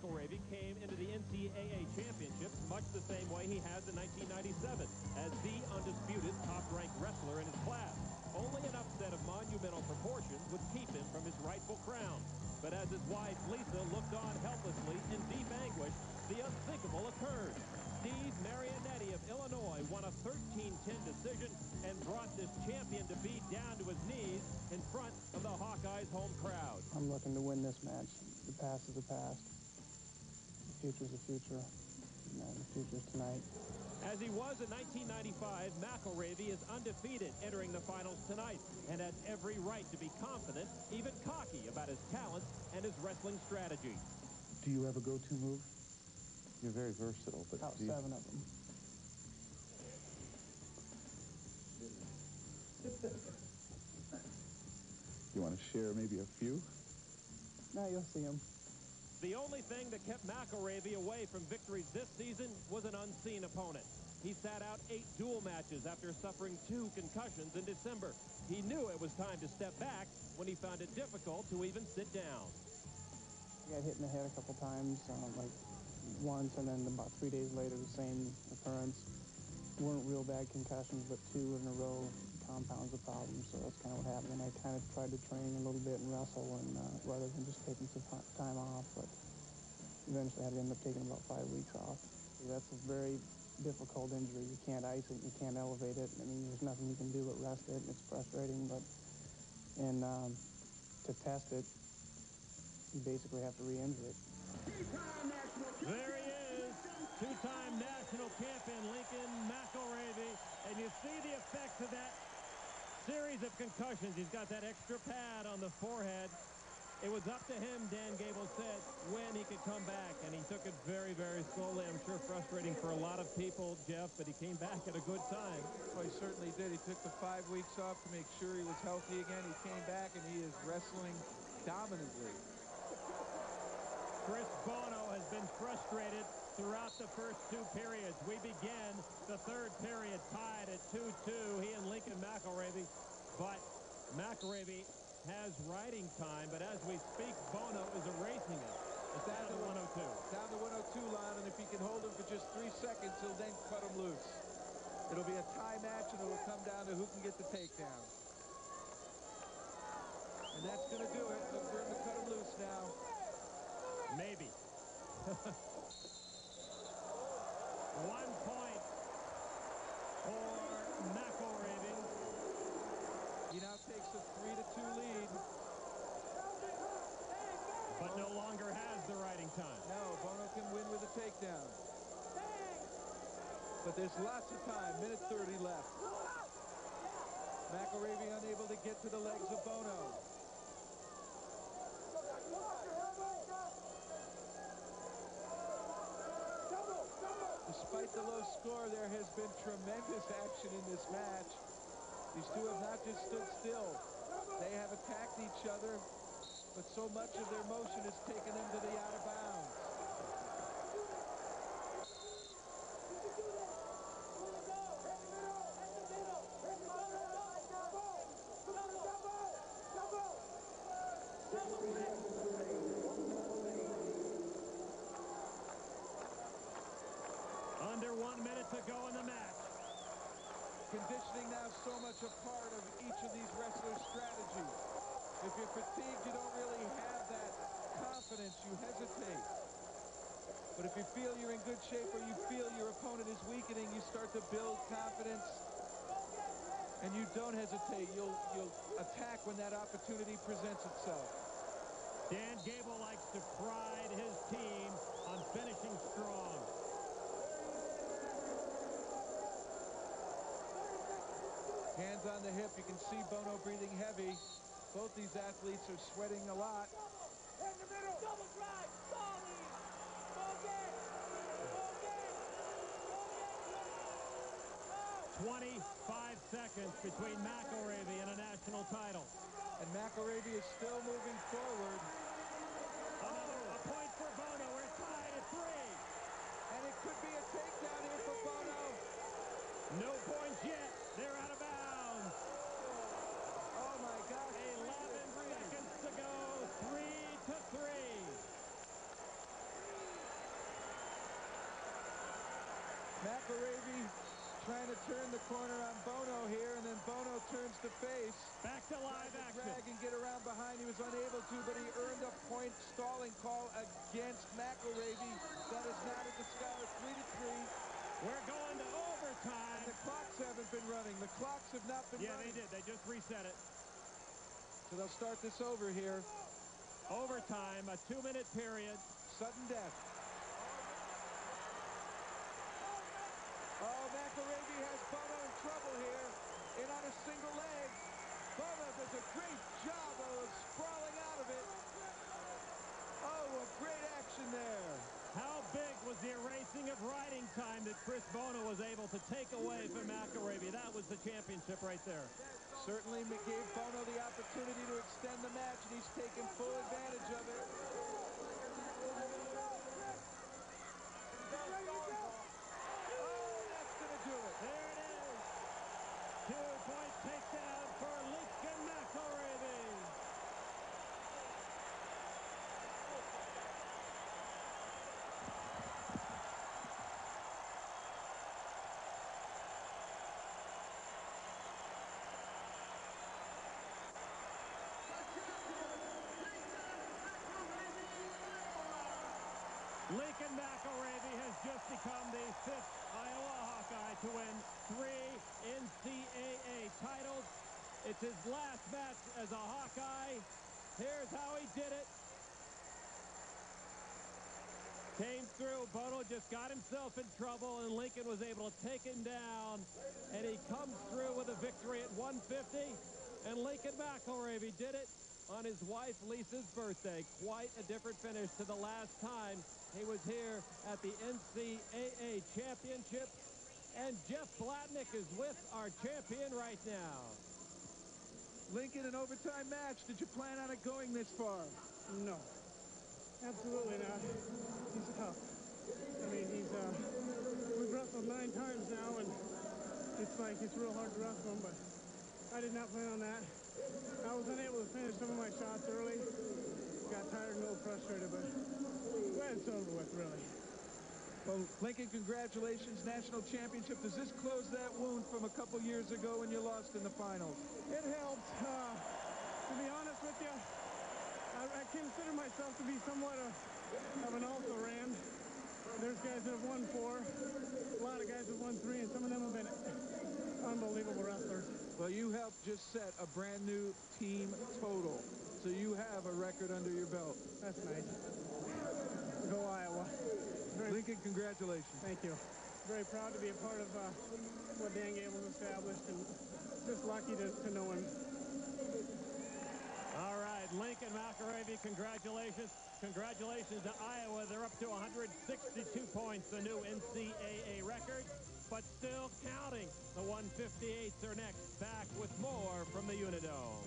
McIlravy came into the NCAA championship much the same way he has in 1997, as the undisputed top-ranked wrestler in his class. Only an upset of monumental proportions would keep him from his rightful crown. But as his wife, Lisa, looked on helplessly in deep anguish, the unthinkable occurred. Steve Marianetti of Illinois won a 13-10 decision and brought this champion-to-be down to his knees in front of the Hawkeyes home crowd. I'm looking to win this match. The past is the past. The future's the future. And the future's tonight. As he was in 1995, McIlravy is undefeated entering the finals tonight and has every right to be confident, even cocky about his talents and his wrestling strategy. Do you have a go-to move? You're very versatile, but About seven of them. you want to share maybe a few? Now you'll see them. The only thing that kept McIlravy away from victories this season was an unseen opponent. He sat out eight duel matches after suffering two concussions in December. He knew it was time to step back when he found it difficult to even sit down. I got hit in the head a couple times, um, like once, and then about three days later, the same occurrence. weren't real bad concussions, but two in a row compounds the problem. So that's kind of what happened. And I kind of tried to train a little bit and wrestle, and uh, rather than just taking some time off, but eventually I had to end up taking about five weeks off. That's a very difficult injury. You can't ice it, you can't elevate it. I mean, there's nothing you can do but rest it, and it's frustrating. But and um, to test it, you basically have to re-injure it. There he is, two-time national champion Lincoln McIlravy. And you see the effects of that series of concussions. He's got that extra pad on the forehead. It was up to him, Dan Gable said, when he could come back, and he took it very, very slowly. I'm sure frustrating for a lot of people, Jeff, but he came back at a good time. Well, he certainly did. He took the five weeks off to make sure he was healthy again. He came back, and he is wrestling dominantly. Chris Bono has been frustrated throughout the first two periods. We begin the third period tied at 2-2, he and Lincoln McIlravy. But McIlravy has riding time, but as we speak, Bono is erasing it. It's down to 102. Down to 102 line, and if he can hold him for just three seconds, he'll then cut him loose. It'll be a tie match, and it'll come down to who can get the takedown. And that's going to do it. Look for him to cut him loose now. Maybe. One point for McIlravy. He now takes a three to two lead. But no longer has the riding time. No, Bono can win with a takedown. But there's lots of time. Minute 30 left. McIlravy unable to get to the legs of Bono. Despite the low score, there has been tremendous action in this match. These two have not just stood still. They have attacked each other, but so much of their motion has taken them to the out of bounds. Under one minute to go in the match. Conditioning now so much a part of each of these wrestlers' strategies. If you're fatigued, you don't really have that confidence. You hesitate. But if you feel you're in good shape or you feel your opponent is weakening, you start to build confidence. And you don't hesitate. You'll, you'll attack when that opportunity presents itself. Dan Gable likes to pride his team on finishing strong. Hands on the hip. You can see Bono breathing heavy. Both these athletes are sweating a lot. 25 seconds between McIlravy and a national title. And McIlravy is still moving forward. Another a point for Bono. We're tied at three. And it could be a takedown here for Bono. No points yet. They're out of bounds. Oh, my gosh. 11 seconds to go. Three to three. Trying to turn the corner on Bono here, and then Bono turns to face. Back to live to action. drag and get around behind. He was unable to, but he earned a point stalling call against McIlravy. That is not a discard. Three to three. We're going to overtime. And the clocks haven't been running. The clocks have not been Yeah, they running. did. They just reset it. So they'll start this over here. Overtime, a two-minute period. Sudden death. Oh, McIlravy has Bono in trouble here. In on a single leg. Bono does a great job of sprawling out of it. Oh, a great action there. How big was the erasing of riding time that Chris Bono was able to take away from McIlravy? That was the championship right there. Certainly gave Bono the opportunity to extend the match, and he's taken full advantage of it. Oh, that's going to do it. There it is. Two-point takedown for Lincoln McIlravy. Lincoln McIlravy has just become the fifth Iowa Hawkeye to win three NCAA titles. It's his last match as a Hawkeye. Here's how he did it. Came through. Bono just got himself in trouble, and Lincoln was able to take him down. And he comes through with a victory at 150. And Lincoln McIlravy did it on his wife Lisa's birthday. Quite a different finish to the last time he was here at the NCAA Championship. And Jeff Blatnick is with our champion right now. Lincoln, an overtime match. Did you plan on it going this far? No, absolutely not. He's tough. I mean, he's uh, we've wrestled nine times now, and it's like it's real hard to wrestle him. But I did not plan on that. I was unable to finish some of my shots early. Got tired and a little frustrated, but glad it's over with, really. Well, Lincoln, congratulations. National championship. Does this close that wound from a couple years ago when you lost in the finals? It helped. Uh, to be honest with you, I, I consider myself to be somewhat of, of an also-ran. There's guys that have won four, a lot of guys that won three, and some of them have been unbelievable wrestlers. Well, you helped just set a brand new team total. So you have a record under your belt. That's nice. Go Iowa. Very, Lincoln, congratulations. thank you. Very proud to be a part of uh, what Dan Gable's established, and just lucky to, to know him. Lincoln McIlravy, congratulations. Congratulations to Iowa. They're up to 162 points, the new NCAA record, but still counting. The 158s are next. Back with more from the Unidome.